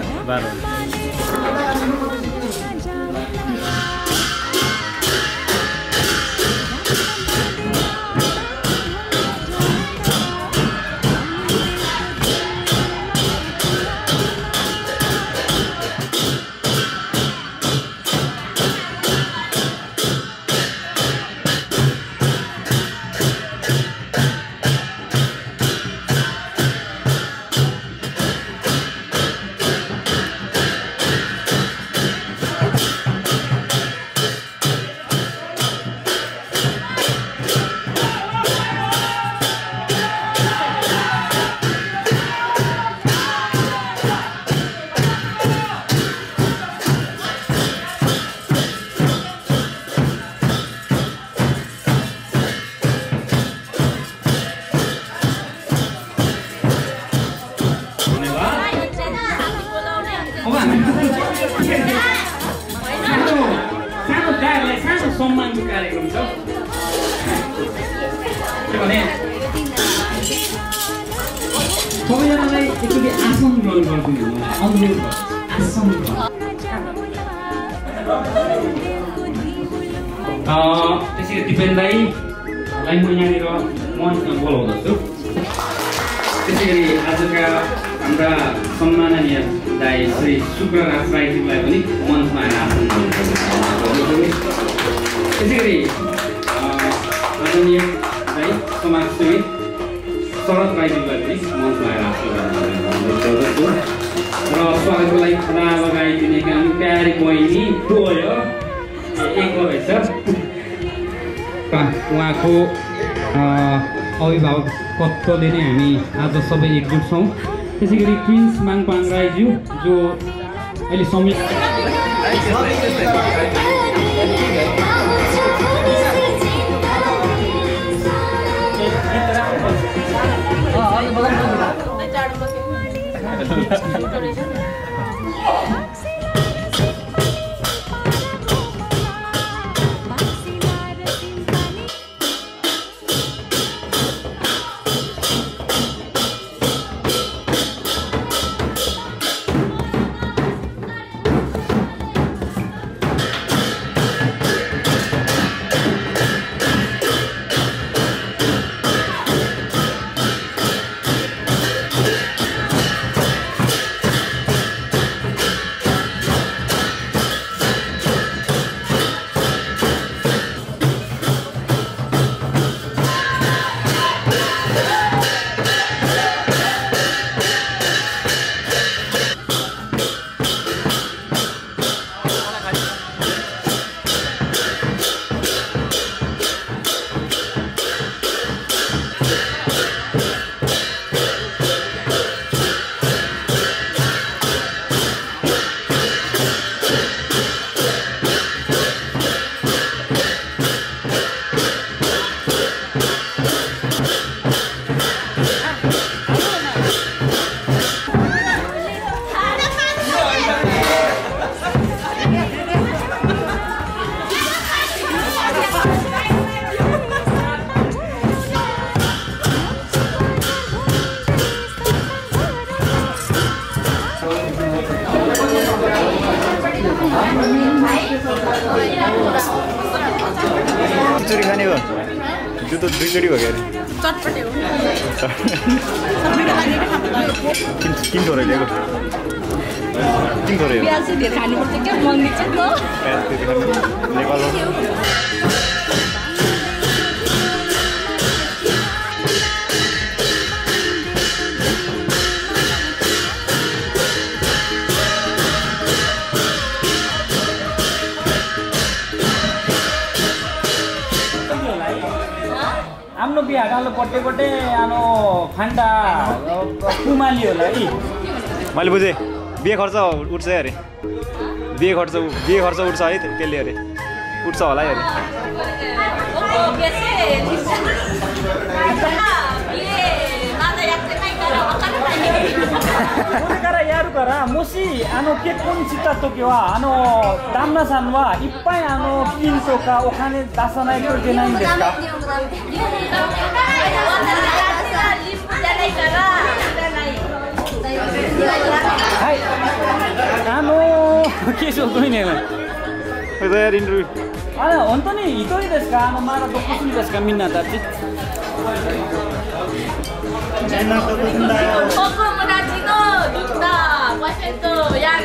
Vale. अब हामी सानो सानो दाहरूलाई सानो सम्मानको कार्यक्रम छ के भने सबैजनालाई एकचोटि आसन ग्रहण गरिदिनु अनुरोध गर्छु आसन त्यसै गरी दिपेन दाईलाई म यहाँनिर मञ्चमा बोलाउँदछु त्यसै गरी आजका हाम्रा सम्माननीय दाई श्री शुक्रराज राईज्यूलाई पनि मञ्चमा आसन त्यसै गरी माननीय दाई समाजसेवी शरद राईज्यूलाई पनि मञ्चमा आएर र स्वागतको लागि खडा लगाइदिने काम प्यारी बहिनी गयो एक रहेछ उहाँको अभिभावकत्वले नै हामी आज सबै एकजुट छौँ। त्यसै गरी प्रिन्स माङपाङ राईज्यू जो अहिले संयुक्त दुईचोटि खाने हो त्यो त दुईचोटि भयो किन छोरा ल्याएको किन छोरा हो बिहा डालो पट्टे पट्टे आनो फान्टा कुमाली होला है मैले बुझेँ बिहे खर्च उठ्छ है अरे। बिहे खर्च बिहे खर्च उठ्छ है त्यसले अरे। उठ्छ होला है अरे। これからやるからもしあの結婚した時はあの旦那さんはいっぱいあの金とかお金出さないといけないんですか？はいあのー、化粧どいねあら本当に一人ですかあのまだどこ住んですかみんなだって enak terus Pokok muda Cina, oh, Dukda, Pasal tu yang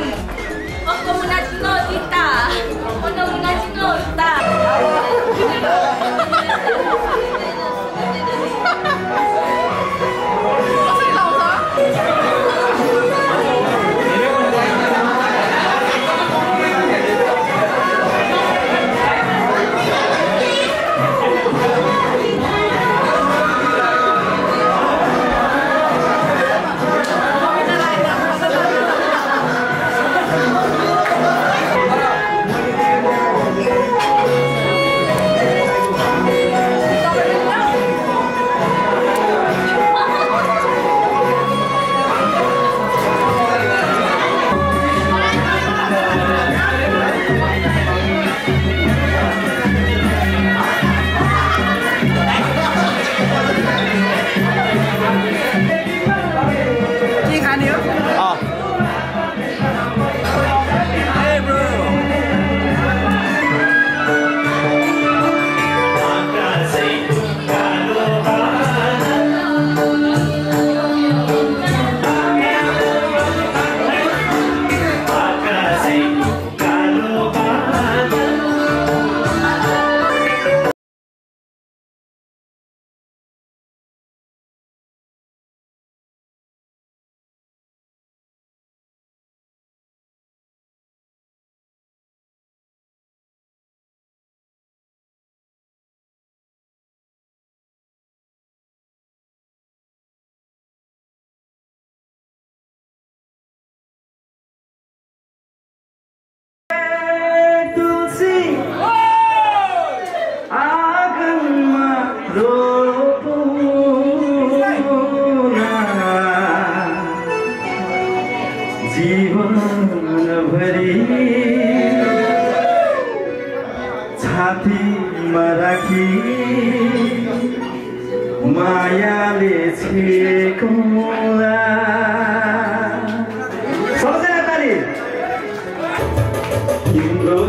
You